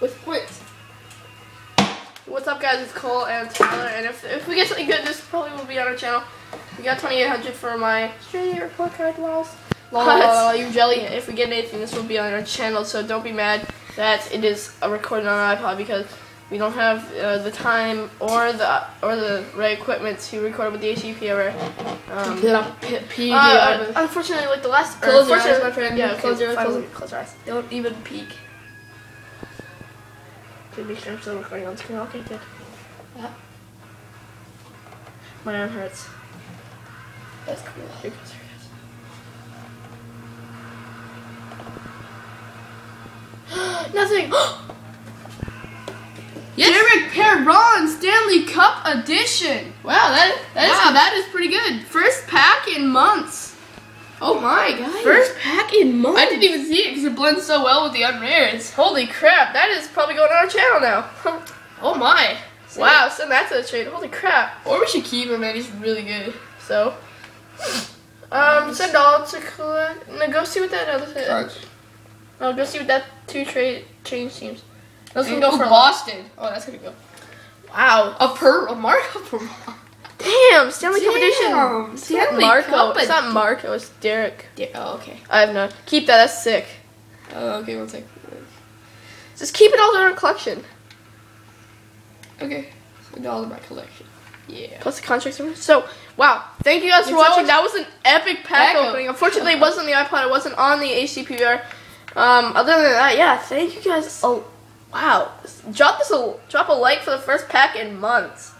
with points. What's up, guys? It's Cole and Tyler, and if, if we get something good, this probably will be on our channel. We got 2800 for my Australia report card loss. La, you jelly. If we get anything, this will be on our channel, so don't be mad that it is a recording on iPod because we don't have uh, the time or the or the right equipment to record with the HEP or um, P- uh, unfortunately, like the last. Close your eyes, my friend. Yeah, okay, Close your eyes, close- close your eyes. Don't even peek. To make sure I'm still recording on screen. Okay, good. Yeah. My arm hurts. That's cool. Here goes, here goes. Nothing. Yes. Derek Perron Stanley Cup Edition. Wow, that that is Wow, that is pretty good. First pack in months. Oh my guys. First pack in months. I didn't even see it because it blends so well with the unrares. Holy crap! That is probably going on our channel now. Oh my. wow, send that to the trade. Holy crap! Or we should keep him, man. He's really good. So, um, send all to collect. No, go see what that other thing. No, go see what that two trade change teams. Those can go Ooh, for Boston. Oh, that's gonna go. Wow. A per a Marco per Damn, Stanley Cup edition. Damn, It's not Stanley Marco. Cup It's not Marco. It's Derek. Yeah, oh, okay. I have no. Keep that. That's sick. Oh, okay, one sec. Just keep it all in our collection. Okay. So all in my collection. Yeah. Plus the contracts. and- So, wow. Thank you guys for watching. That was an epic pack Pack opening. Unfortunately, it wasn't on the iPod. It wasn't on the HD PVR. Um, other than that, yeah. Thank you guys. Oh, wow. Drop this a drop a like for the first pack in months.